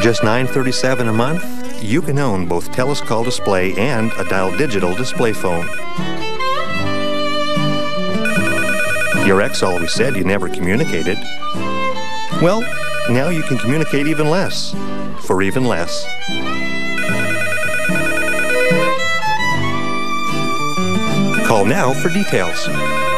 just $9.37 a month, you can own both TELUS Call Display and a Dial Digital display phone. Your ex always said you never communicated. Well, now you can communicate even less, for even less. Call now for details.